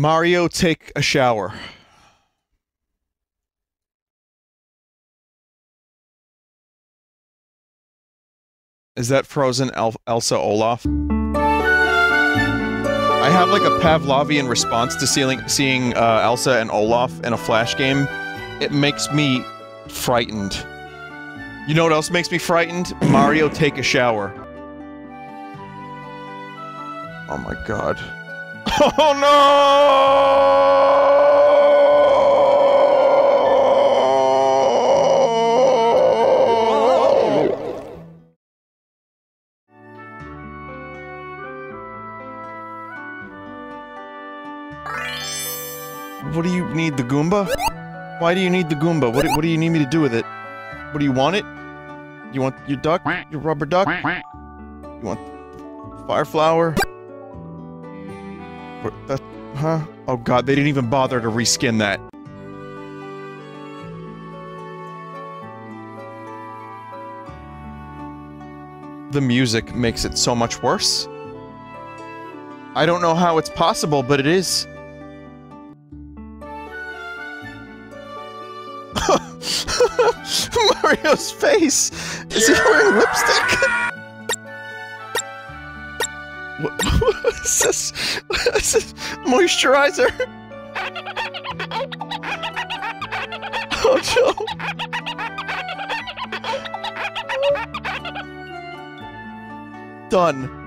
Mario, take a shower. Is that frozen El Elsa Olaf? I have like a Pavlovian response to seeing, seeing uh, Elsa and Olaf in a Flash game. It makes me frightened. You know what else makes me frightened? Mario take a shower. Oh my god. Oh no! What do you need, the Goomba? Why do you need the Goomba? What, do- what do you need me to do with it? What do you want it? You want your duck? Your rubber duck? You want fire flower? That, uh, huh? Oh god, they didn't even bother to reskin that. The music makes it so much worse. I don't know how it's possible, but it is. Mario's face! Is he wearing lipstick? What, what is this? What is this? Moisturizer? Oh no! Done.